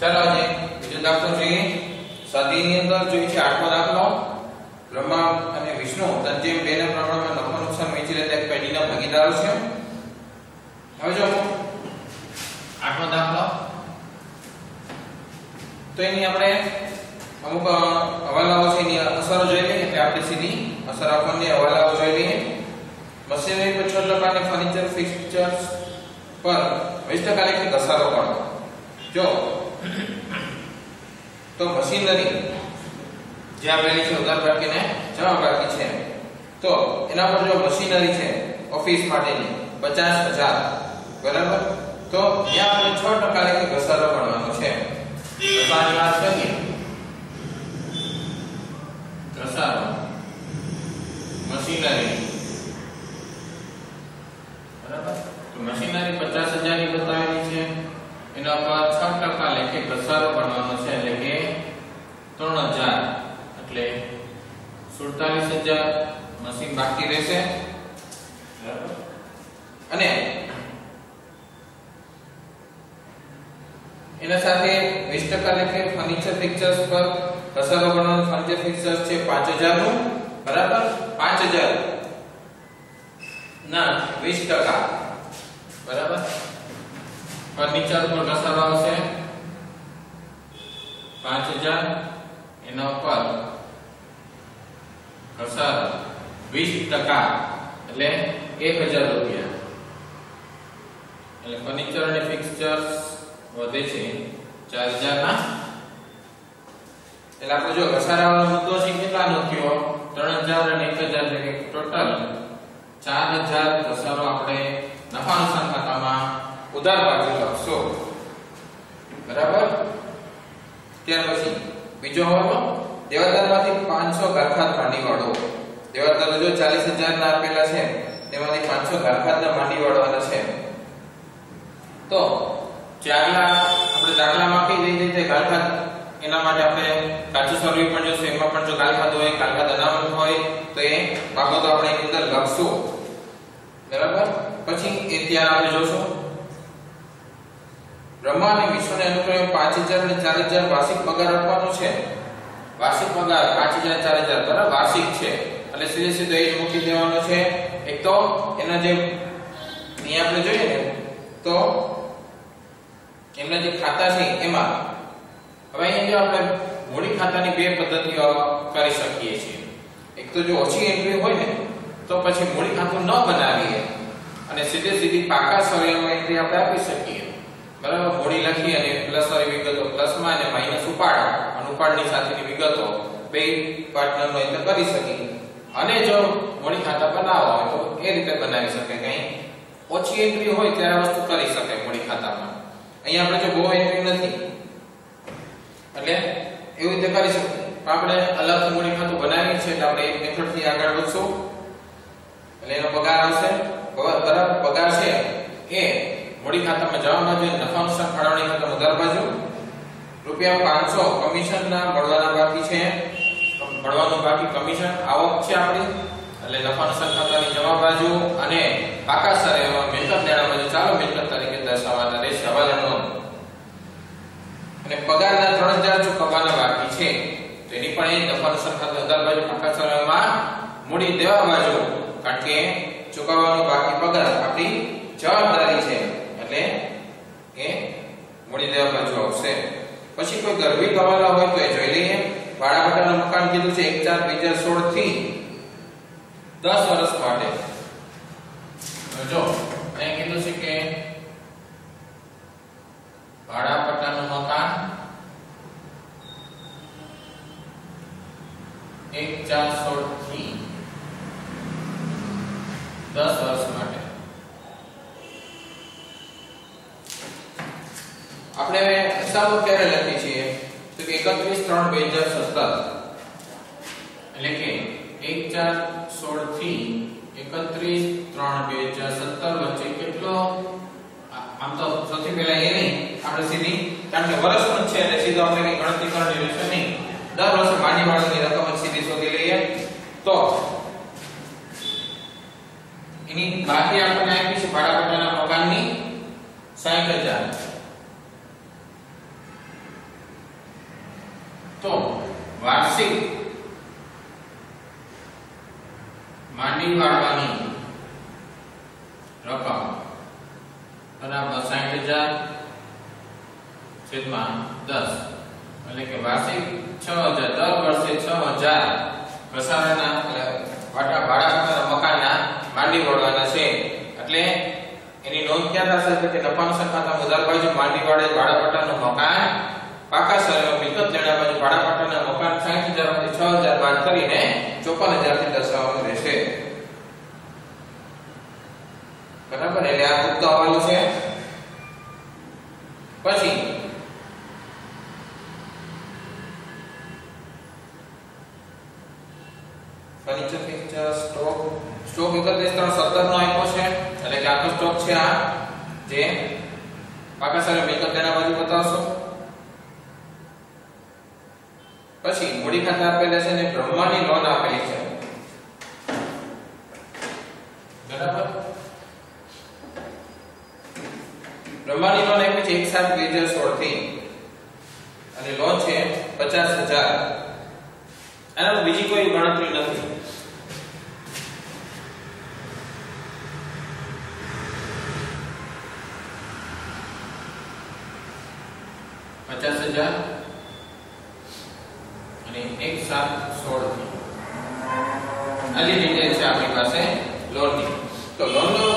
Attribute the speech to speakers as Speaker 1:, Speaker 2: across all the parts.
Speaker 1: ચાલો આજે બીજો દાખલો જોઈએ. સદીની અંદર જોઈએ છે આઠમો દાખલો બ્રહ્મા અને વિષ્ણુ તંજેમ બેને પ્રમાણમાં નફો નુકસાન વેચી લેતા પેઢીના ભાગીદારો છે. હવે જો આઠમો દાખલો. તો એની આપણે અમુક હવાલાઓ છે એની અસરો જોઈ લઈએ. એટલે આપણે સીધી અસર આપણને હવાલાઓ જોઈ લઈએ. મશીનરી છ પ્રકારની ફર્નિચર ફિક્સચર્સ પર 20% લેખે ઘસારો પણ. જો તો મશીનરી જે આપેલી છે ઉધાર બાકીને જમા બાકી છે તો એના પર જો મશીનરી છે ઓફિસ માટેની પચાસ હજાર બરાબર તો ત્યાં આપણે છ ટકા લેખે ઘસારો ગણવાનો છે ઘસારાની વાત કરીએ ઘસારો મશીનરી બરાબર તો મશીનરી પચાસ હજારની બતાવેલી એના પર છ ટકા લેખે ઘસારો કરવાનો છે. એટલે કે ત્રણ હજાર. એટલે સુડતાલીસ હજાર મશીન બાકી રહેશે. અને એના સાથે વીસ ટકા લેખે ફર્નિચર ફિક્ચર્સ પર ઘસારો કરવાનો ફર્નિચર ફિક્ચર્સ છે પાંચ હજારનું. બરાબર? પાંચ હજાર. ના, વીસ ટકા. બરાબર? ફર્નિચર પર ઘસારો આવશે. પાંચ હજાર. એના ઉપર ઘસારો. વીસ ટકા. એટલે એક હજાર રૂપિયા. એટલે ફર્નિચર અને ફિક્સચર્સ વધે છે ચાર ના એટલે આપણે જો ઘસારાવાળો મુદ્દો છે, કેટલાનો થયો? ત્રણ હજાર અને એક હજાર એટલે કે ટોટલ ચાર હજાર ઘસારો આપણે નફા નુકસાન ખાતામાં ઉધાર બાજુ લખશો બરાબર? ત્યાર પછી, બીજો હવાલો. દેવાદારમાંથી પાંચસો ઘરખાત માંડી વાળો દેવાદારો જો ચાલીસ હજાર ના આપેલા છે, તેમાંથી પાંચસો ગારખાતના માંડી વાળવાના છે. તો ચારલા આપણે દાખલા કઈ દઈ દઈએ ગાલખાત એના માટે આપણે કાચું સર્વે પણ જોશું, એમાં પણ જો ઘરખાત હોય ઘરખાત અનામત હોય, તો એ બાબતો આપણે એની અંદર લખશું. બરાબર? પછી એ ત્યાં આપણે જોશું. બ્રહ્મા અને વિષ્ણુને અનુક્રમે 5000 અને 4000 વાર્ષિક પગાર આપવાનો છે. વાર્ષિક પગાર 5000 4000 બરાબર વાર્ષિક છે. એટલે સીધે સીધો એ જ મૂકી દેવાનો છે. એક તો એના જે અહીંયા આપણે જોઈએ ને, તો એમના જે ખાતા છે એમાં, હવે અહીંયા જો આપણે મૂડી ખાતાની બે પદ્ધતિઓ કરી શકીએ છીએ. એક તો જો ઓછી એન્ટ્રી હોય ને, તો પછી મૂડી ખાતું ન બનાવીએ. અને સીધે સીધી પાકા સર્વેમાં એન્ટ્રી આપણે આપી શકીએ. બરાબર? બોડી લખી અને પ્લસ વાળી વિગતો પ્લસમાં અને માઇનસ ઉપાડ. અને ઉપાડની સાથેની વિગતો બે પાર્ટનરનો એટલે કરી શકીએ. અને જો મોડી ખાતા બનાવવા હોય તો એ રીતે બનાવી શકે. કઈ ઓછી એન્ટ્રી હોય ત્યારે વસ્તુ કરી શકે મોડી ખાતામાં. અહીંયા આપણે જો બહુ એન્ટ્રી નથી, એટલે એવી રીતે કરી શકીએ. પણ આપણે અલગ મૂડી ખાતું બનાવી છે એટલે આપણે એક મેથડથી આગળ વધશું. એટલે એનો પગાર આવશે. બરાબર, પગાર છે એ મૂડી ખાતામાં જવા બાજુ નફા નુકસાન ફાળવણી ખાતામાં ઉધાર બાજુ રૂપિયા પાંચસો કમિશનના ના બાકી છે. મળવાનું બાકી કમિશન આવક છે આપણી. એટલે નફા નુકસાન ખાતાની જમા બાજુ અને પાકા સરેવા મિલકત દેણા બાજુ ચાલો મિલકત તરીકે દર્શાવવાના રહેશે. હવાલા નોંધ અને પગારના ત્રણ હજાર ચૂકવવાના બાકી છે, તો એની પણ એ નફા નુકસાન ખાતા બાજુ પાકા સરેવામાં મૂડી દેવા બાજુ. કારણ કે ચૂકવવાનો બાકી પગાર આપણી જવાબદારી છે. એટલે એ મૂડી દેવા બાજુ આવશે. પછી કોઈ ગર્ભિત હવાલા હોય તો એ જોઈ લઈએ. ભાડાપટ્ટાનું મકાન કીધું છે 1 4 2016 થી 10 વર્ષ માટે. તો જો અહીં કીધું છે કે ભાડાપટ્ટાનું મકાન 1 4 16 થી 10 વર્ષ માટે. આપણે હવે હિસાબો ક્યારે લખીએ છીએ તો કે 31 3 2017 એટલે કે 1 4 16 થી 31 3 2017 વચ્ચે કેટલો? આ- આમ તો સૌથી પહેલા એ નહીં, આપણે સીધી, કારણ કે વર્ષનો જ છે એટલે સીધો આપણે કઈ ગણતરી કરવાની રહેશે નહીં. દર વર્ષે માંડી વાળાની રકમ જ સીધી શોધી લઈએ. તો, એની બાકી આપણને આપી છે ભાડાપટ્ટાના મકાનની 60000 તો વાર્ષિક માંડી વાળવાની રકમ બરાબર સાઠ હજાર છેદમાં દસ. એટલે કે વાર્ષિક છ હજાર, દર વર્ષે છ હજાર ઘસારાના વાટા ભાડા મકાનના માંડી વળવાના છે. એટલે એની નોંધ ક્યાં થશે? કે નફા નુકસાન ખાતામાં ઉધાર બાજુ માંડી વળે ભાડાપટ્ટાનું મકાન, પાકા સરેરાશ મિલકત લેણા બાજુ ભાડા પટ્ટાના મકાન 60000 માંથી 6000 બાદ કરીને 54000 થી દર્શાવવાનું રહેશે. બરાબર? એટલે આ ગુપ્ત હવાલો છે. પછી ફર્નિચર ફિક્સચર સ્ટોક સ્ટોક 31 નો આપ્યો છે. એટલે કે આખો સ્ટોક છે આ જે પાકા સરે મિલકત તેના બાજુ બતાવશો. પછી મૂડી ખાતા આપેલા છે ને બ્રહ્માની લોન આપેલી છે. બરાબર? બ્રહ્માની લોન આપી છે 1 7 2016 થી અને લોન છે 50000 આનામાં બીજી કોઈ ગણતરી નથી. હજાર અને એક સાત સોળથી ડિટેલ છે આપણી પાસે લોનની તો લોનનો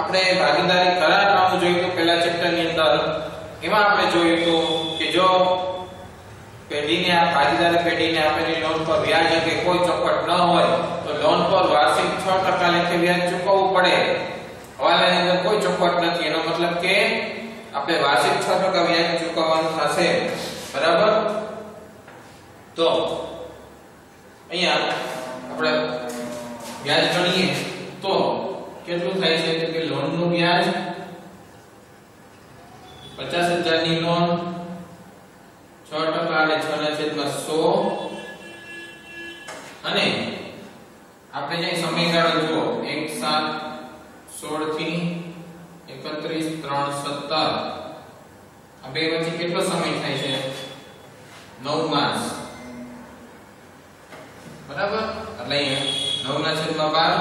Speaker 1: આપણે ભાગીદારી કરાર નામું જોયું તો પહેલા ચેપ્ટરની અંદર. એમાં આપણે જોયું તો કે જો પેઢીને આ ભાગીદારી પેઢીને આપેલી લોન પર વ્યાજ કે કોઈ ચોપટ ન હોય, તો લોન પર વાર્ષિક 6% લેખે વ્યાજ ચૂકવવું પડે. હવાલાની અંદર કોઈ ચોપટ નથી. એનો મતલબ કે આપણે વાર્ષિક 6% વ્યાજ ચૂકવવાનું થશે. બરાબર? તો અહીંયા આપણે વ્યાજ ગણીએ તો કેટલું થાય છે? કે લોનનું વ્યાજ 50000 ની લોન 6% અને 6 ના છેદમાં 100 અને આપણે જે સમયગાળો જુઓ 1 7 16 થી 31 3 17 આ બે વચ્ચે કેટલો સમય થાય છે? નવ માસ. બરાબર? એટલે અહીંયા 9 ના છેદમાં બાર.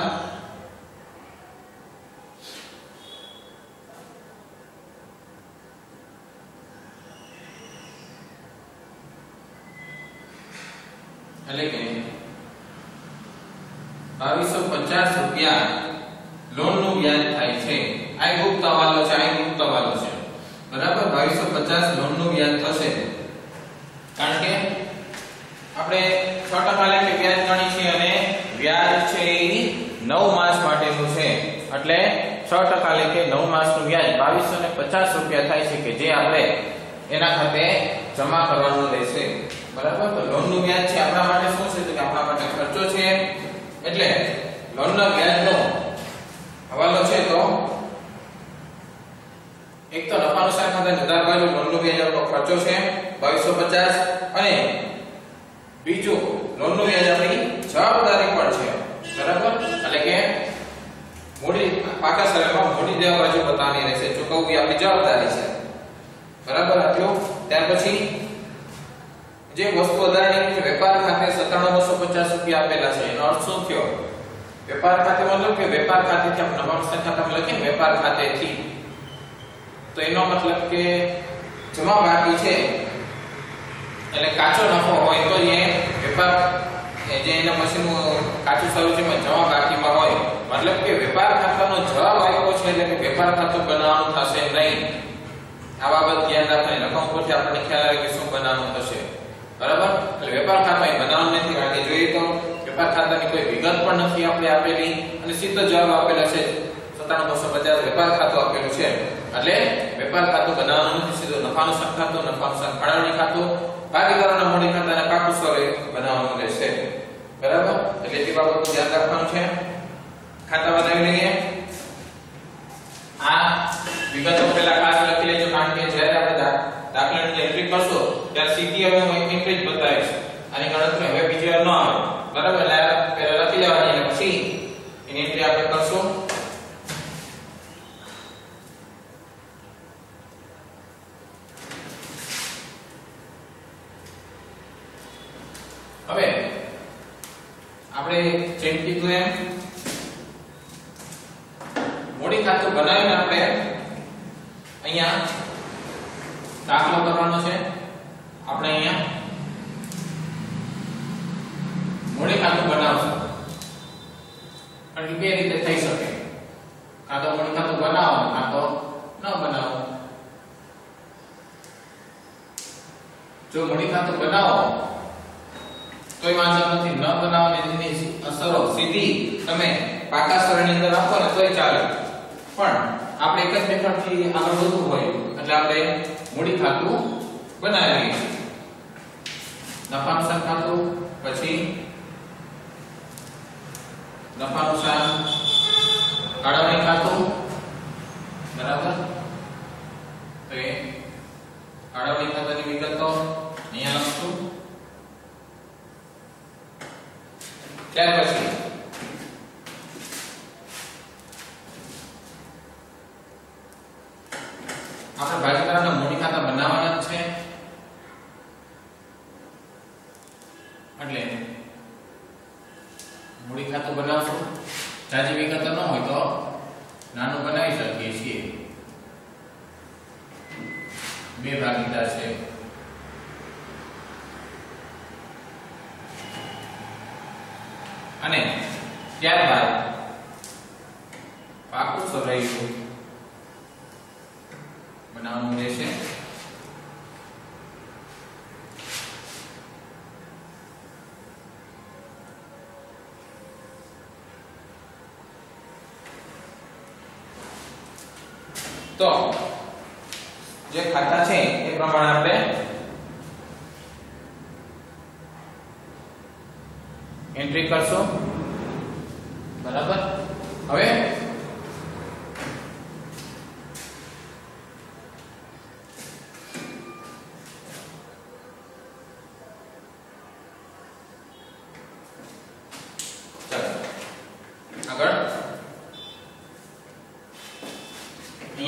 Speaker 1: એટલે કે બાવીસો પચાસ રૂપિયા લોનનું વ્યાજ થાય છે. આ ગુપ્ત હવાલો છે આ ગુપ્ત હવાલો છે. બરાબર? બાવીસો પચાસ લોનનું વ્યાજ થશે. કારણ કે આપણે 6 ટકા લેખે વ્યાજ ગણી છે અને વ્યાજ છે એ નવ માસ માટેનું છે. એટલે છ ટકા લેખે નવ માસનું વ્યાજ બાવીસો ને પચાસ રૂપિયા થાય છે કે જે આપણે એના ખાતે જમા કરવાનું રહેશે. બરાબર? તો લોનનું વ્યાજ છે આપણા માટે શું છે? તો કે આપણા માટે ખર્ચો છે. એટલે લોનના વ્યાજનો હવાલો એક તો નફા નુકસાન ખાતે નિર્ધાર કરેલું લોનનું વ્યાજ આપણો ખર્ચો છે 2250 અને બીજું લોનનું વ્યાજ આપણી જવાબદારી પણ છે. બરાબર? એટલે કે મોડી પાકા સરમાં મોડી દેવા બાજુ બતાવવાની રહેશે ચૂકવવી આપણી જવાબદારી છે. બરાબર? આટલું? ત્યાર પછી જે વસ્તુ અદાણી વેપાર ખાતે 9750 રૂપિયા આપેલા છે, એનો અર્થ શું થયો? વેપાર ખાતે મતલબ કે વેપાર ખાતેથી આપણે નફાનો ખાતામાં લખીએ વેપાર ખાતેથી તો એનો મતલબ કે જમા બાકી છે, એટલે કાચો નફો હોય તો એ વેપાર જે એના મશીન કાચું શરૂ છે જમા બાકીમાં હોય. મતલબ કે વેપાર ખાતાનો જવાબ આપ્યો છે, એટલે કે વેપાર ખાતું બનાવવાનું થશે નહીં. આ બાબત ધ્યાન રાખવાની રકમ પરથી આપણને ખ્યાલ આવે કે શું બનાવવાનું થશે. બરાબર? એટલે વેપાર ખાતા બનાવવાનું નથી, કારણ કે જોઈએ તો વેપાર ખાતાની કોઈ વિગત પણ નથી આપણે આપેલી, અને સીધો જવાબ આપેલા છે સત્તાણું બસો પચાસ વેપાર ખાતું આપેલું છે. એટલે વેપાર ખાતું બનાવવાનું નથી સીધો નફાનું સંખાતું ખાતું, નફાનું સંખ ફાળવણી ખાતું, ભાગીદારોના મૂડી ખાતાને પાકું સ્વરે બનાવવાનું રહેશે. બરાબર? એટલે એ બાબતનું ધ્યાન રાખવાનું છે. ખાતા બનાવી લઈએ. આ વિગતો પહેલા ખાસ લખી લેજો, કારણ કે જ્યારે આપણે દાખલાની એન્ટ્રી કરશો, ત્યારે સીધી હવે હું એક જ બતાવીશ. આની ગણતરી હવે બીજી વાર ન આવે. બરાબર? એટલે પહેલા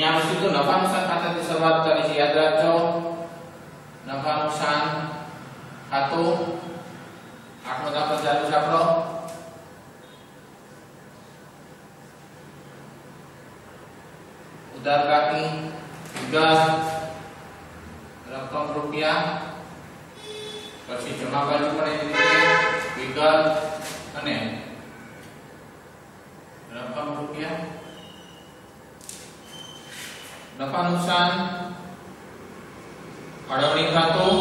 Speaker 1: અહીંયા આપણે સીધું નફા નુકસાન ખાતાથી શરૂઆત કરી છે યાદ રાખજો નફા નુકસાન ખાતું આઠમો દાખલો ચાલુ છે આપણો ઉધાર બાકી વિગત રકમ રૂપિયા પછી જમા બાજુ પણ એવી રીતે વિગત અને રકમ રૂપિયા નફા નુકસાન અળવણી ખાતું,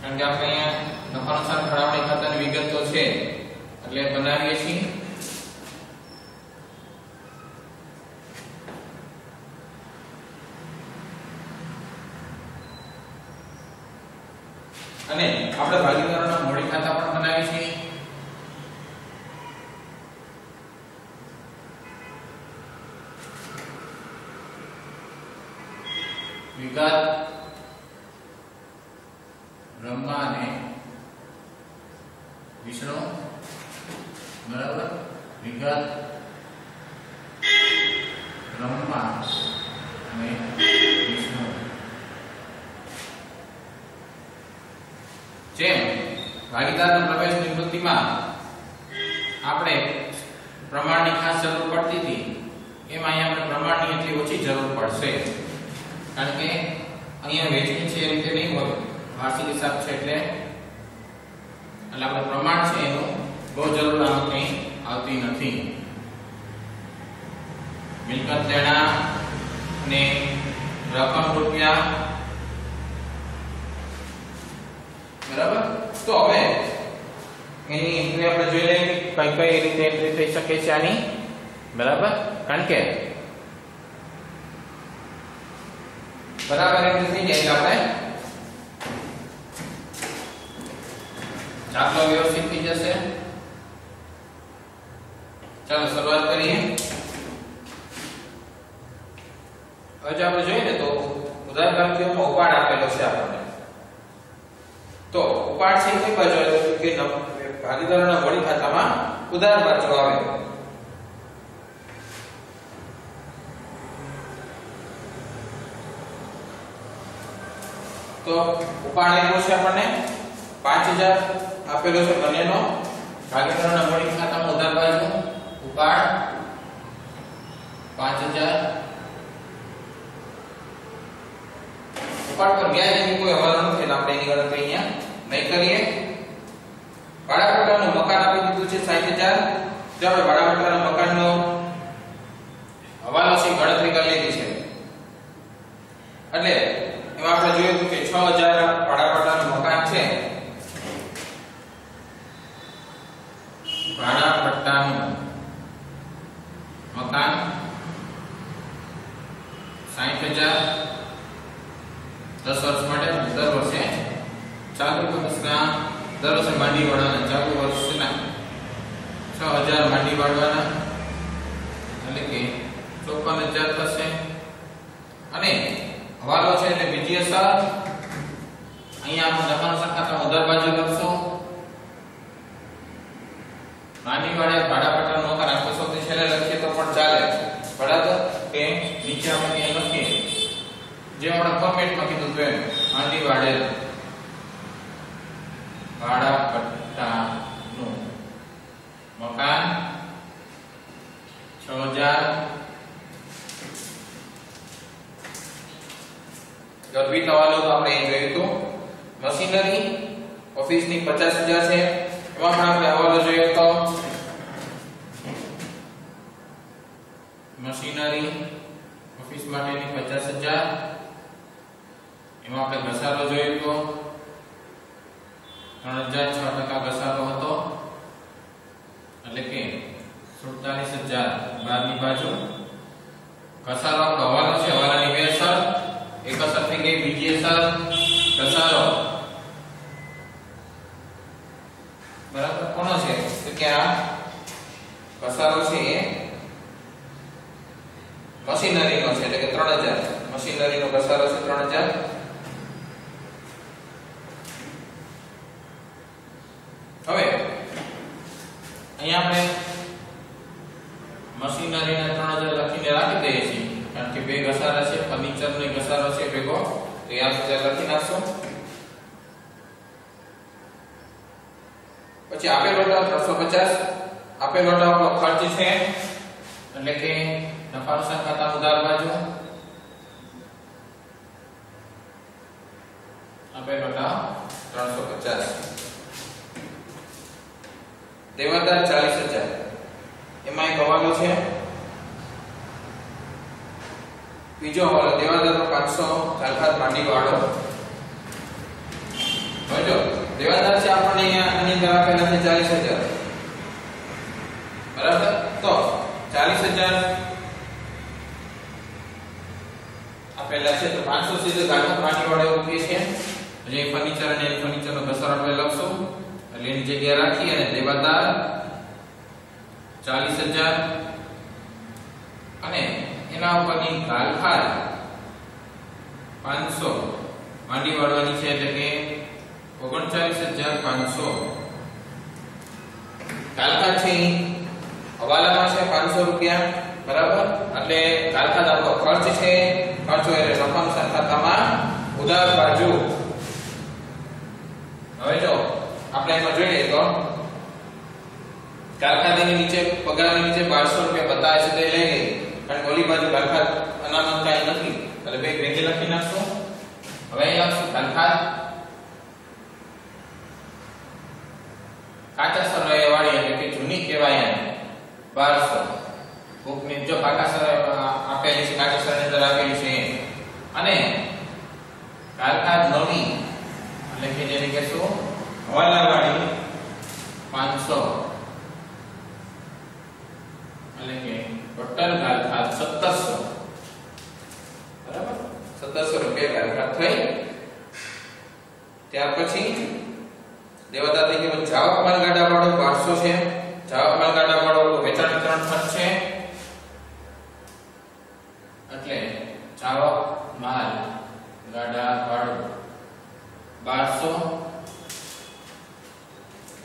Speaker 1: કારણ કે આપણે અહીંયા નફા નુકસાન ફાળવણી ખાતાની વિગતો છે, એટલે બનાવીએ છીએ. અને આપણે ભાગીદારોના મૂડી ખાતા પણ બનાવીએ છીએ વિગત બ્રહ્મા અને વિષ્ણુ બરાબર વિગત બ્રહ્મા અને વિષ્ણુ જેમ ભાગીદારના પ્રવેશ નિવૃત્તિમાં આપણે પ્રમાણની ખાસ જરૂર પડતી હતી, એમ અહીંયા આપણે પ્રમાણની એટલી ઓછી જરૂર પડશે. કારણ કે અહીંયા વેચણી છે એ રીતે નહીં હોય. વાર્ષિક હિસાબ છે એટલે એટલે આપણે પ્રમાણ છે એનું બહુ જરૂર આમાં કંઈ આવતી નથી. મિલકત લેણા અને રકમ રૂપિયા. બરાબર? તો હવે એની એન્ટ્રી આપણે જોઈ લઈએ કઈ કઈ રીતે એન્ટ્રી થઈ શકે છે આની. બરાબર? કારણ કે બરાબર એન્ટ્રી થઈ જાય એટલે આપણે દાખલો વ્યવસ્થિત થઈ જશે. ચાલો શરૂઆત કરીએ. હવે આપણે જોઈએ ને તો ઉદાહરણ તરીકે ઉપાડ આપેલો છે આપણને. તો ઉપાડ છે કઈ બાજુ આવે કે ભાગીદારોના વળી ખાતામાં ઉધાર બાજુ આવે. તો ઉપાડ આપ્યો છે આપણને 5000 આપેલો છે બંનેનો. ભાગીદારોના મૂડી ખાતામાં ઉધાર બાજુ ઉપાડ. 5000 ઉપાડ પર વ્યાજ અંગે કોઈ હવાલો નથી. આપણે એની ગણતરી અહીંયા નહીં કરીએ. ભાડાપટ્ટાનું મકાન આપી દીધું છે 60000 જો આપણે ભાડાપટ્ટાના મકાનનો હવાલો છે, ગણતરી કરી લીધી છે. એટલે એમાં આપણે જોયું હતું કે 6000 ભાડાપટ્ટાનું મકાન છે ભાડાપટ્ટાનું મકાન 60000 દસ વર્ષ માટે દર વર્ષે ચાલુ વર્ષના દર વર્ષે માંડી વાળવાના, ચાલુ વર્ષના છ હજાર માંડી વાળવાના, એટલે કે ચોપન હજાર થશે. અને હવાલો છે એટલે બીજી અસર. અહીંયા આપણે લખવાનું સંખ્યા ઉધાર બાજુ લખશો માંડી વાળે ભાડાપટ્ટાનું મકાન આપણે સૌથી છેલ્લે લખીએ તો પણ ચાલે બરાબર કે નીચે આપણે ત્યાં લખીએ જે આપણે ફોર્મેટમાં કીધું હતું એમ આંટી વાડેલ ભાડા પટ્ટાનું મકાન છ હજાર ગર્ભિત હવાલો તો આપણે અહીં જોયું હતું મશીનરી ઓફિસની પચાસ હજાર છે એમાં પણ આપણે હવાલો જોયો તો મશીનરી ઓફિસ માટેની પચાસ હજાર એમાં આપણે ઘસારો જોયો તો ત્રણ હજાર છ ટકા ઘસારો હતો એટલે કે સુડતાલીસ હજાર બારની બાજુ ઘસારો આપણો હવાલો છે હવાલાની બે અસર એક અસર થઈ ગઈ બીજી અસર ઘસારો બરાબર કોનો છે તો કે આ ઘસારો છે એ મશીનરીનો છે એટલે કે 3000 મશીનરીનો ઘસારો છે 3000 હવે અહીંયા આપણે મશીનરીના 3000 લખીને રાખી દઈએ છીએ. કારણ કે બે ઘસારા છે ફર્નિચરનો ઘસારો છે, ભેગો. તો અહીંયા સુધી લખી નાખશો. પછી આપેલો તો 350 આપેલો તો આપણો ખર્ચ છે, એટલે કે નફાનું ખાતા ઉધાર બાજુ. આપેલો તો 350 દેવાદાર 40000 એમાં એક હવાલો છે. બીજો હવાલો, દેવાદારનો 500 કાલખાત માંડી વાળો જોજો દેવાદાર છે આપણને અહીંયા, આની અંદર આપેલા છે 40000 બરાબર? તો 40000 આપેલા છે, તો 500 સીધો કાલખાત માંડી વાળો એવું છે. એટલે ફર્નિચર અને ફર્નિચરનો ઘસારો આપણે લખશું. એટલે એની જગ્યાએ રાખી અને દેવાદાર ચાલીસ અને એના ઉપરની ગાલખાર પાંચસો. માંડી વાળવાની છે એટલે કે ઓગણચાલીસ હજાર પાંચસો. ઈ હવાલામાં છે પાંચસો રૂપિયા. બરાબર? એટલે ગાલખાર આપણો ખર્ચ છે. ખર્ચો એટલે રકમ ખાતામાં ઉધાર બાજુ. હવે જો આપણે એમાં જોઈએ તો કારખાનાની નીચે પગારની નીચે 1200 રૂપિયા બતાવે છે તે લઈ લઈએ. કારણ ઓલી બાજુ કારખાન અનામત કાંઈ નથી. એટલે બે ભેગી લખી નાખશું. હવે અહીં લખશું કારખાન. કાચા સરવાળે વાળી એટલે કે જૂની કહેવાય એને 1200 બુકની જો કાચા સરવાળે આપેલી છે, કાચા સરવાળે અંદર આપેલી છે અને કારખાન નવી. એટલે કે જેને કહેશું હવાલાવાળી પાંચસો. એટલે કે ટોટલ ગાલખાત સત્તરસો. બરાબર? સત્તરસો રૂપિયા ગાલખાત થઈ. ત્યાર પછી થઈ ગયો જાવક માલ ગાડા વાળો બારસો છે. જાવક માલ ગાડા વાળો વેચાણ વિતરણ ખર્ચ છે. એટલે જાવક માલ ગાડા વાળો બારસો.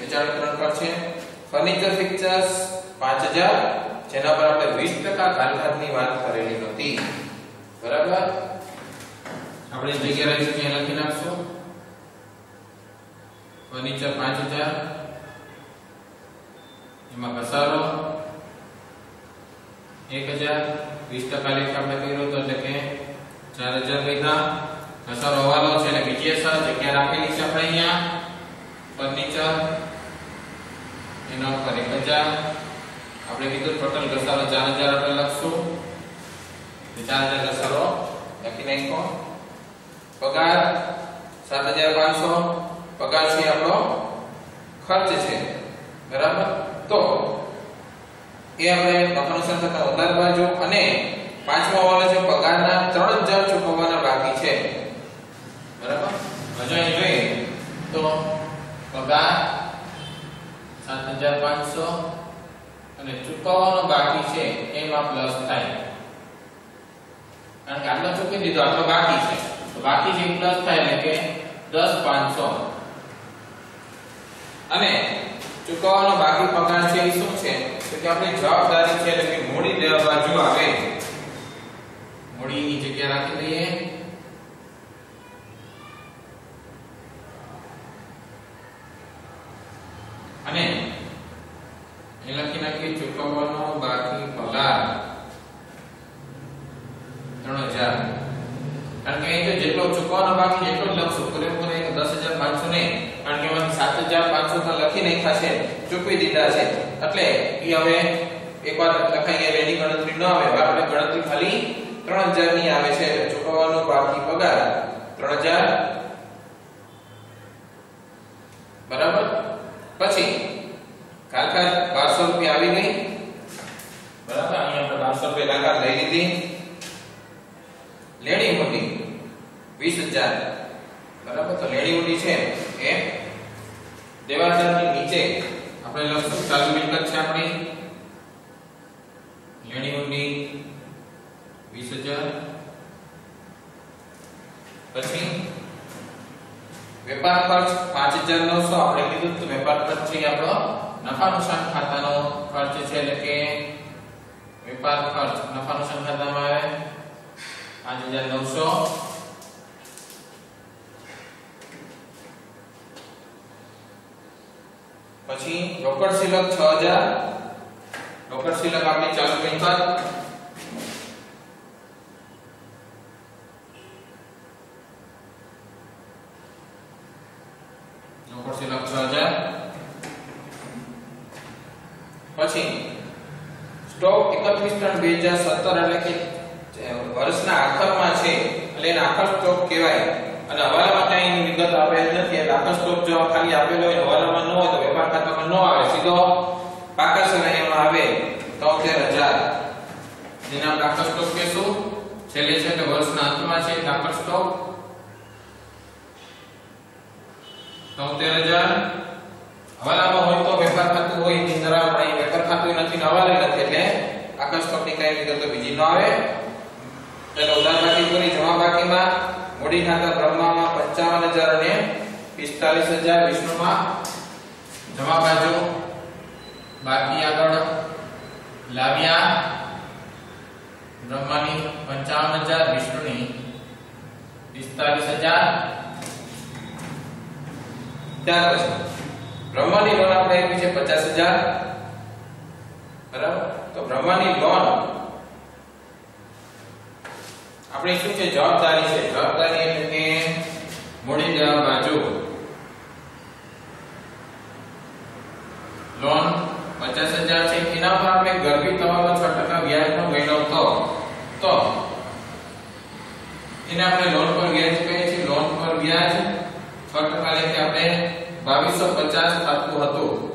Speaker 1: વેચાણ વિતરણ ખર્ચ છે. ફર્નિચર ફિક્ચર્સ 5000 જેના પર આપણે 20% ગાલખાતની વાત કરેલી હતી. બરાબર? આપણે જગ્યા રાખી ત્યાં લખી નાખશું. ફર્નિચર પાંચ હજાર, એમાં ઘસારો એક હજાર, વીસ ટકા લેખે આપણે કર્યો તો એટલે કે ચાર હજાર લીધા. ઘસારો હવાલો છે એટલે બીજી અસર જગ્યા રાખેલી છે આપણે અહીંયા. ફર્નિચર એના ઉપર એક આપણે કીધું ટોટલ ઘસારો ચાર હજાર આપણે લખશું. ચાર હજાર ઘસારો લખી નાખો પગાર સાત હજાર પાંચસો. પગાર છે આપણો ખર્ચ છે. બરાબર? તો એ આપણે નફાનું થતા વધારે બાજુ અને પાંચમો વાળો છે પગારના ત્રણ હજાર ચૂકવવાના બાકી છે. બરાબર? હજુ અહીં જોઈએ. તો પગાર સાત હજાર પાંચસો અને ચૂકવવાનો બાકી છે, એમાં પ્લસ થાય. કારણ કે આટલો ચૂકવી દીધો, આટલો બાકી છે. બાકી જે પ્લસ થાય એટલે કે દસ પાંચસો. અને ચૂકવવાનો બાકી પગાર છે એ શું છે? તો કે આપણી જવાબદારી છે એટલે કે મૂડી દેવા બાજુ આવે. મૂડીની જગ્યા રાખી દઈએ. કારણ કે અહીં તો જેટલો ચૂકવાનો બાકી એટલો જ લખશું. પૂરેપૂરો એક દસ હજાર પાંચસો નહીં. કારણ કે એમાંથી સાત હજાર પાંચસો તો લખી નાખ્યા છે, ચૂકવી દીધા છે. એટલે એ હવે એકવાર લખાઈ હવે એની ગણતરી ન આવે. આપણે ગણતરી ખાલી ત્રણ હજારની આવે છે. ચૂકવવાનો બાકી પગાર ત્રણ હજાર. બરાબર? પછી કારખાર બારસો રૂપિયા આવી ગઈ. બરાબર? અહીંયા આપણે બારસો રૂપિયા કારખાર લઈ લીધી. લેણી મૂકી 20000 બરાબર? પછી વેપાર ખર્ચ 5900 આપણે કીધું વેપાર ખર્ચ આપણો નફા નુકસાન ખાતાનો ખર્ચ છે. એટલે કે વેપાર ખર્ચ નફા નુકસાન ખાતામાં આવે 5900 પછી રોકડ સિલક છ હજાર. રોકડ સિલક આપણી ચાલુ મિલકત રોકડ સિલક 6000 પછી સ્ટોક એકત્રીસ ત્રણ બે હજાર સત્તર એટલે કે વર્ષના આખરમાં છે, એટલે એને આખર સ્ટોક કહેવાય. અને હવાલામાં કાંઈ વિગત આપેલ નથી. એટલે આખો સ્ટોક જો ખાલી આપેલો હોય, હવાલામાં ન હોય તો વેપાર ખાતામાં ન આવે. સીધો પાકા સલાહીમાં આવે તોતેર હજાર. જેને આપણે કહેશું. છેલ્લે છે કે વર્ષના અંતમાં છે આખર સ્ટોક તોતેર હવાલામાં હોય તો વેપાર ખાતું હોય, એની અંદર વેપાર ખાતું નથી હવાલે નથી. એટલે આખર સ્ટોકની કાંઈ વિગતો બીજી ન આવે. એટલે ઉદાહરણ બાકી પૂરી જમા બાકીમાં મૂડી ખાતા બ્રહ્મામાં પંચાવન હજાર અને પિસ્તાલીસ હજાર વિષ્ણુમાં. જમા બાજુ બાકી આગળ લાવ્યા. બ્રહ્માની પંચાવન હજાર, વિષ્ણુની પિસ્તાલીસ હજાર. ત્યાર પછી બ્રહ્માની લોન આપણે આપી છે પચાસ હજાર. બરાબર? તો બ્રહ્માની લોન આપણી શું છે? જવાબદારી છે. જવાબદારી એટલે કે મૂડી દેવા બાજુ લોન પચાસ હજાર છે. એના પર આપણે ગરબી તમારો છ ટકા વ્યાજનો મહિનો તો તો એને આપણે લોન પર વ્યાજ કહીએ છીએ. લોન પર વ્યાજ છ ટકા લેખે આપણે બાવીસો પચાસ થતું હતું.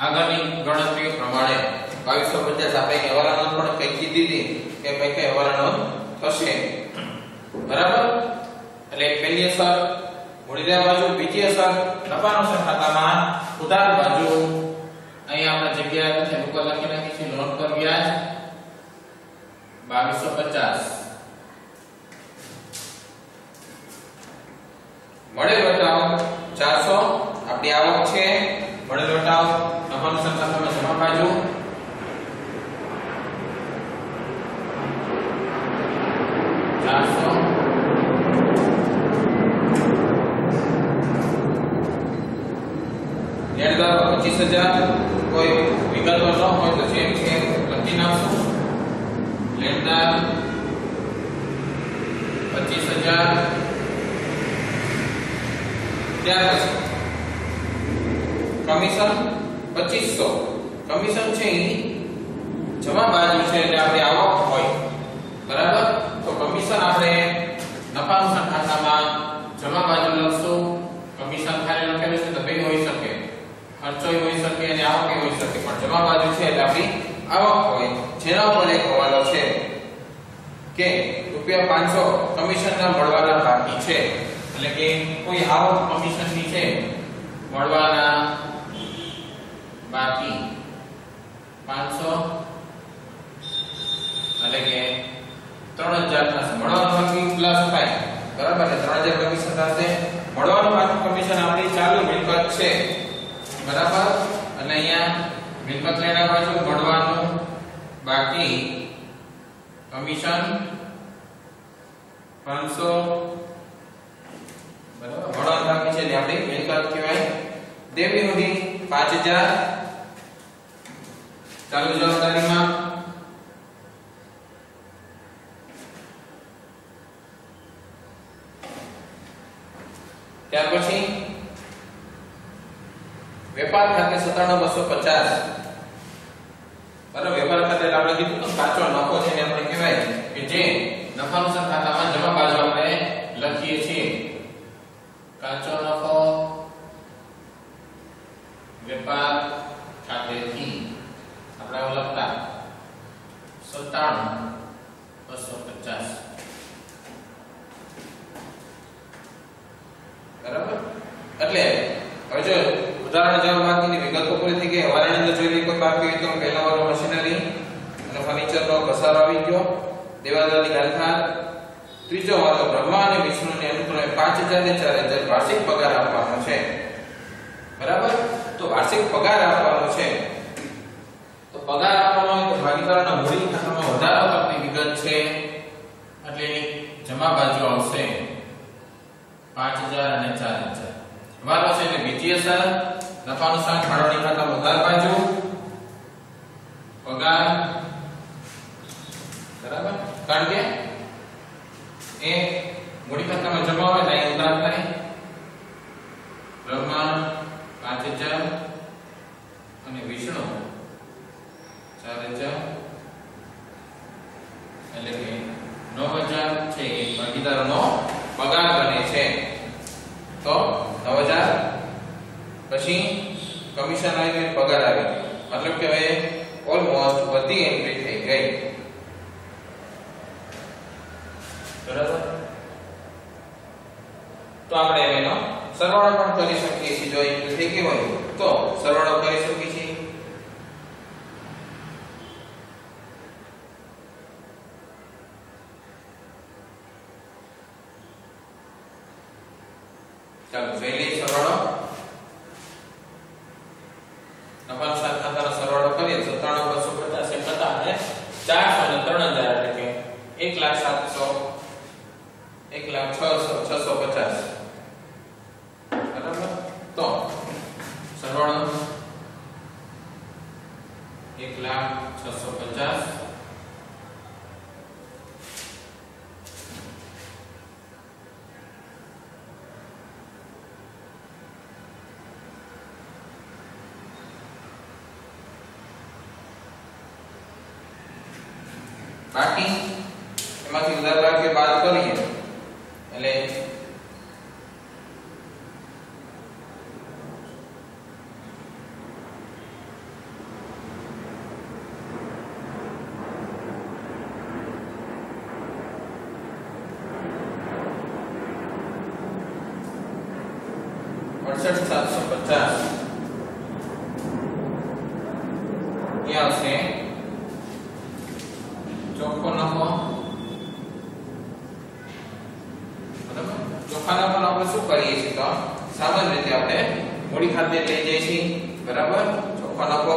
Speaker 1: આગળની ગણતરી પ્રમાણે બાવીસો પચાસ આપણે નોંધ પણ કઈ કીધી હતી? કે ભાઈ કઈ નોંધ થશે બરાબર? એટલે પહેલી અસર મૂડીદાર બાજુ, બીજી અસર નફાનો ખાતામાં ઉધાર બાજુ. અહીં આપણે જગ્યા નથી ઉપર લખી નાખી છે લોન પર વ્યાજ બાવીસો પચાસ. મળેલ વટાવ ચારસો. આપણી આવક છે. મળેલ વટાવ નફાનો ખાતામાં જમા બાજુ પચીસ હજાર, કોઈ કમિશન પચીસો. કમિશન છે જમા બાજુ છે, એટલે આપણે આવક હોય. બરાબર? કમિશન આપણે નફા ખાતામાં જમા બાજુ લખશું. કમિશન ખાલી લખેલું છે તો બે હોઈ શકે. ખર્ચો હોઈ શકે અને આવક હોઈ શકે, પણ જમા બાજુ છે એટલે આપણી આવક હોય. જેના ઉપર એક હવાલો છે કે રૂપિયા પાંચસો કમિશનના મળવાના બાકી છે. એટલે કે કોઈ આવક કમિશનની છે, મળવાના બાકી. પાંચસો. એટલે કે ત્રણ હજાર થશે મળવાનું બરાબર એટલે ત્રણ હજાર કમિશન થશે. મળવાનું કમિશન આપણી ચાલુ મિલકત છે. બરાબર? અને અહીંયા મિલકત લેના બાજુ મળવાનું બાકી કમિશન પાંચસો. બરાબર? મળવાનું બાકી છે. આપણી મિલકત કહેવાય. દેવી પાંચ હજાર. ચાલુ, જવાબદારીમાં ત્યાર પછી વેપાર ખાતે 57250 બરાબર, વેપાર ખાતે આપણે કીધું તો કાચો નફો છે ને આપણે કહેવાય કે જે નફાનુસાર ખાતામાં જમા બાજુ આપણે લખીએ છીએ. કાચો નફો વેપાર ખાતેથી આપણે લખતા 97250 બરાબર? એટલે હવે જો ઉદાહરણ જવાબ બાકીની વિગતો પૂરી થઈ ગઈ હવારે અંદર વાળો મશીનરી અને ફર્નિચરનો ઘસારો આવી ગયો. દેવાદારની ગાંઠાર ત્રીજો વાળો બ્રહ્મા અને વિષ્ણુને અનુક્રમે પાંચ હજાર ને ચાર હજાર વાર્ષિક પગાર આપવાનો છે. બરાબર? તો વાર્ષિક પગાર આપવાનો છે. તો પગાર આપવાનો હોય તો ભાગીદારોના મૂડી વધારો કરતી વિગત છે. એટલે જમા બાજુ આવશે. પાંચ હજાર અને ચાર હજાર. વારો છે એટલે બીજી અસર નફા નુકસાન ફાળવણી કરતા ઉધાર બાજુ પગાર. બરાબર? કારણ કે એ મૂડી ખાતામાં જમા હોય તો અહીં ઉધાર થાય. બ્રહ્મા પાંચ હજાર અને વિષ્ણુ ચાર હજાર. એટલે કે નવ હજાર છે એ ભાગીદારોનો પગાર બને છે. તો નવ હજાર પછી કમિશન આવીને પગાર આવી. મતલબ કે હવે ઓલમોસ્ટ બધી એન્ટ્રી થઈ ગઈ. બરાબર? તો આપણે એનો સરવાળો પણ કરી શકીએ છીએ. જો એન્ટ્રી થઈ ગઈ હોય તો સરવાળો કરી શકીએ છીએ. ચાલો જોઈ લઈએ સરવાળો નફા નુકસાન ખાતાનો સરવાળો કરીએ સત્તાણું બસો પચાસ એક હતા અને ચારસો ને ત્રણ હજાર એટલે કે એક લાખ સાતસો એક લાખ છસો છસો પચાસ બરાબર તો સરવાળો એક લાખ છસો પચાસ બાકી એમાંથી ઉધાર ભાગ્ય બાદ કરીએ એટલે અડસઠ સાતસો પચાસ એ આવશે ચોખ્ખો નફો બરાબર પણ આપણે શું કરીએ છીએ તો? સામાન્ય રીતે આપણે મૂડી ખાતે લઈ જઈએ છીએ. બરાબર? નફો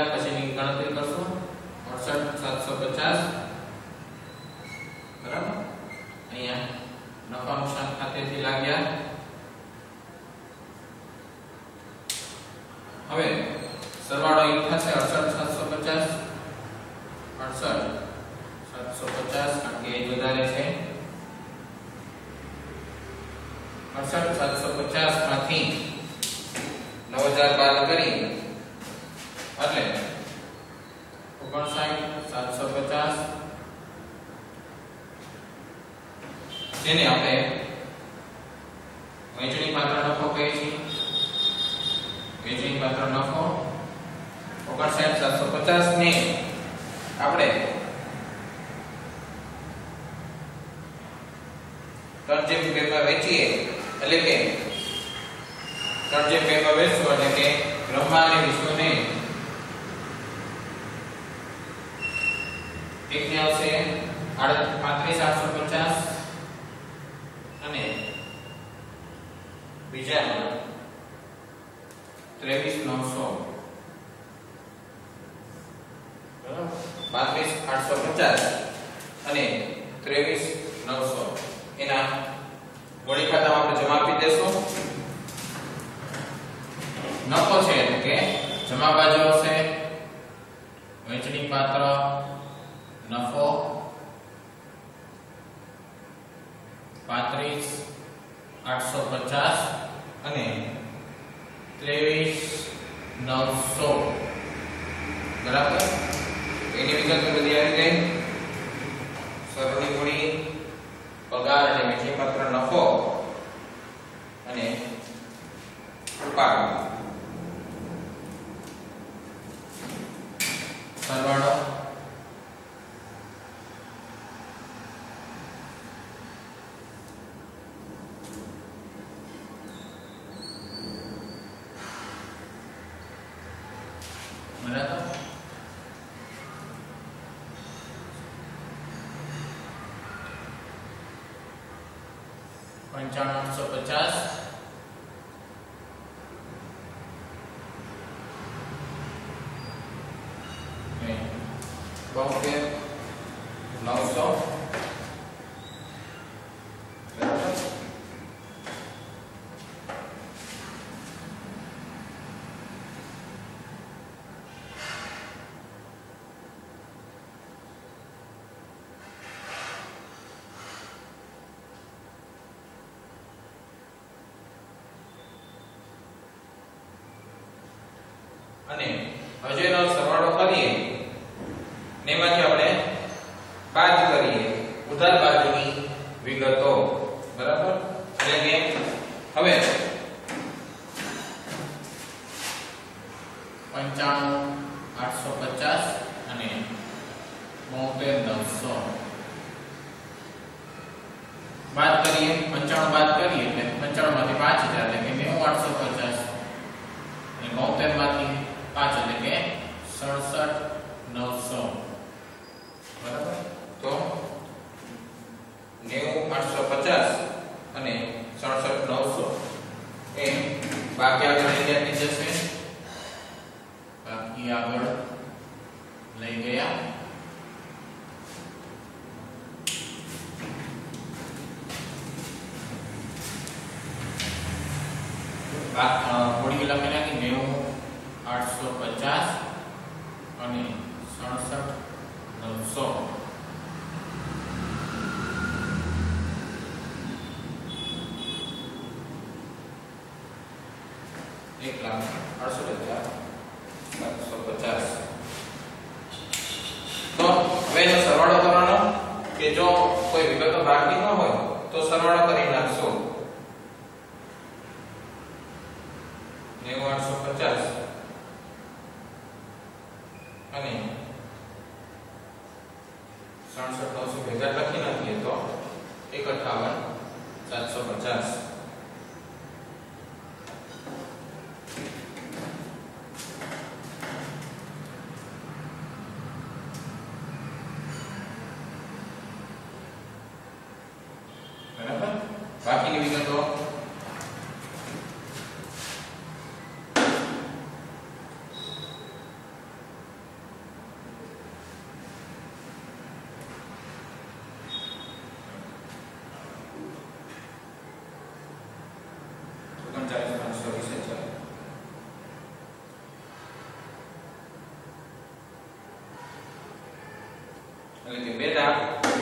Speaker 1: કર્યા પછી એની ગણતરી કરશું. અડસઠ સાતસો પચાસ. બરાબર? અહીંયા નફા નુકસાન ખાતેથી લાગ્યા. પચાસ અને ત્રેવીસ નવસો. એના વળી ખાતામાં આપણે જમા આપી દેશું. નફો છે એટલે કે જમા બાજુ આવશે વેચણી પાત્ર, નફો, પાંત્રીસ, આઠસો પચાસ અને ત્રેવીસ નવસો. બરાબર? એની વિગતો બધી આવી ગઈ. સરોની મૂડી પગાર અને વેઠીપાત્ર નફો અને ઉપાડ સરવાળો qualquer. Noção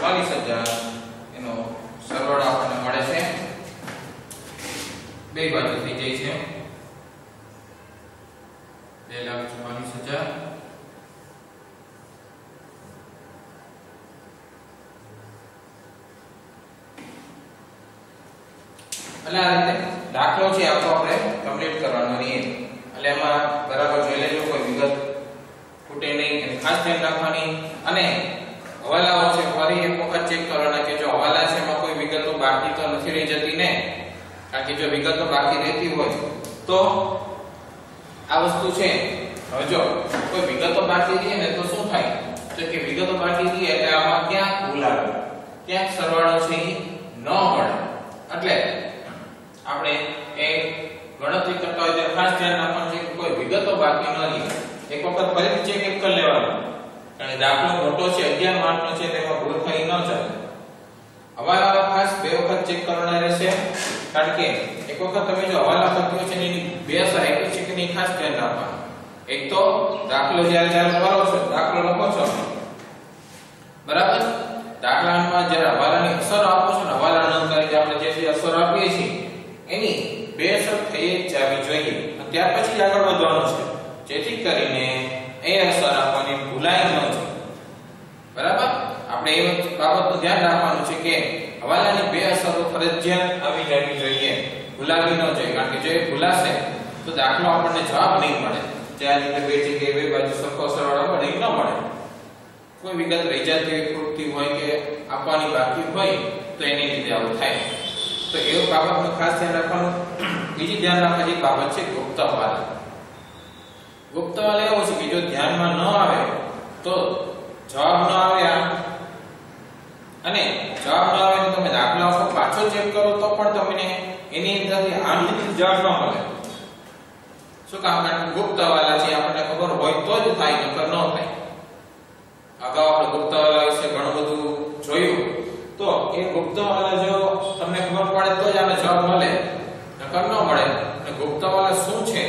Speaker 1: ચોવીસ હજાર એનો સરવાળો આપણને મળે છે બે બાજુ થઈ જાય છે બે લાખ ચોવીસ હજાર એટલે આ રીતે દાખલો છે આખો આપણે કમ્પ્લીટ કરવાનો રહીએ એટલે એમાં બરાબર જોઈ લેજો કોઈ વિગત ખૂટે નહીં એની ખાસ ધ્યાન રાખવાની અને હવાલાઓ છે ફરી એક વખત ચેક કરવાના કે જો હવાલા છે એમાં કોઈ વિગતો બાકી તો નથી રહી જતી ને કારણ કે જો વિગતો બાકી રહેતી હોય. તો આ વસ્તુ છે. હવે જો, કોઈ વિગતો બાકી રહી ને તો શું થાય? તો કે વિગતો બાકી રહી એટલે આમાં ક્યાંક ભૂલ આવે ક્યાંક સરવાળો છે એ ન મળે. એટલે આપણે એ ગણતરી કરતા હોય ત્યારે ખાસ ધ્યાન રાખવાનું છે કે કોઈ વિગતો બાકી ન રહે. એક વખત ફરીથી ચેક કરી લેવાનું. કારણ દાખલો મોટો છે 11 માર્કનો છે, તેમાં ભૂલ થઈ ન જાય. હવાલા ખાસ બે વખત ચેક કરવાના રહેશે. કારણ કે એક વખત તમે જો હવાલા કર્યો છે એની બે અસર છે કે નહીં ખાસ ધ્યાન રાખવાનું. એક તો દાખલો જ્યારે જ્યારે કરો છો, દાખલો લખો છો બરાબર? દાખલામાં જ્યારે હવાલાની અસર આપો છો ને, હવાલા ન કરી આપણે જે જે અસર આપીએ છીએ, એની બે અસર થઈ જ જવી જોઈએ. ત્યાર પછી આગળ વધવાનું છે. જેથી કરીને એ અસર આપવાની ભૂલાય ન જાય. બરાબર? આપણે એ બાબતનું ધ્યાન રાખવાનું છે કે હવાલાની બે અસરો ફરજિયાત આવી જવી જોઈએ. ભૂલાવી ન જોઈએ. કારણ કે જો એ ભૂલાશે, તો દાખલો આપણને જવાબ નહીં મળે. જ્યાં રીતે બે જગ્યાએ બે બાજુ સરખો સરવાળો એ ન મળે. કોઈ વિગત રહી જતી હોય ખૂટતી હોય કે આપવાની બાકી હોય, તો એની લીધે આવું થાય. તો એ બાબતનું ખાસ ધ્યાન રાખવાનું. બીજી ધ્યાન રાખવાની બાબત છે ગુપ્ત હવાલા ગુપ્ત હવાલા એવો છે કે જો ધ્યાનમાં ન આવે, તો જવાબ ન આવે આ. અને જવાબ ન આવે તો તમે દાખલા આખો પાછો ચેક કરો તો પણ તમને એની અંદરથી આંતરિક જવાબ ન મળે. શું કામ કારણ ગુપ્ત હવાલા છે, આપણને ખબર હોય તો જ થાય, નકર ન થાય. અગાઉ આપણે ગુપ્ત હવાલા વિશે ઘણું બધું જોયું. તો એ ગુપ્ત હવાલા જો તમને ખબર પડે તો જ આને જવાબ મળે. નકર ન મળે. અને ગુપ્ત હવાલા શું છે?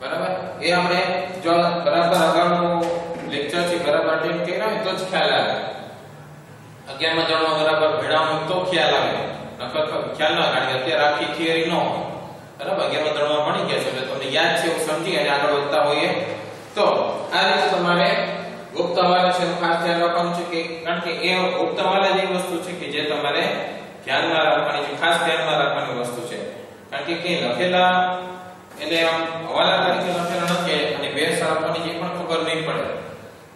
Speaker 1: બરાબર? એ આપણે જો બરાબર અગાઉનું લેક્ચર છે, બરાબર અટેન્ડ કર્યા હોય તો જ ખ્યાલ આવે. અગિયારમાં ધોરણમાં બરાબર ભેળાવું તો ખ્યાલ આવે. નકર ખ્યાલ ના કારણ કે અત્યારે આખી થિયરી ન બરાબર? અગિયારમાં ધોરણમાં ભણી ગયા છે. એટલે તમને યાદ છે એવું સમજી અને આગળ વધતા હોઈએ. તો આ રીતે તમારે ગુપ્ત હવાલા છે એનું ખાસ ધ્યાન રાખવાનું છે કે, કારણ કે એ ગુપ્ત હવાલા જ વસ્તુ છે કે જે તમારે ધ્યાનમાં રાખવાની છે, ખાસ ધ્યાનમાં રાખવાની વસ્તુ છે. કારણ કે કે લખેલા આમ હવાલા તરીકે લખેલા નથી, અને બે આપવાની જે પણ ખબર નહીં પડે.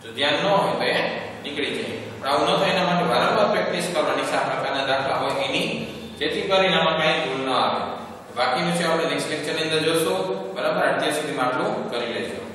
Speaker 1: જો ધ્યાન ન હોય તો એ નીકળી જાય. આવું ન થાય એના માટે વારંવાર પ્રેક્ટિસ કરવાની આ પ્રકારના દાખલા હોય એની જેથી કરીને આમાં કાંઈ ભૂલ ન આવે બાકીનું છે આપણે નેક્સ્ટ લેક્ચરની અંદર જોશું બરાબર અત્યાર સુધીમાં આટલું કરી લેજો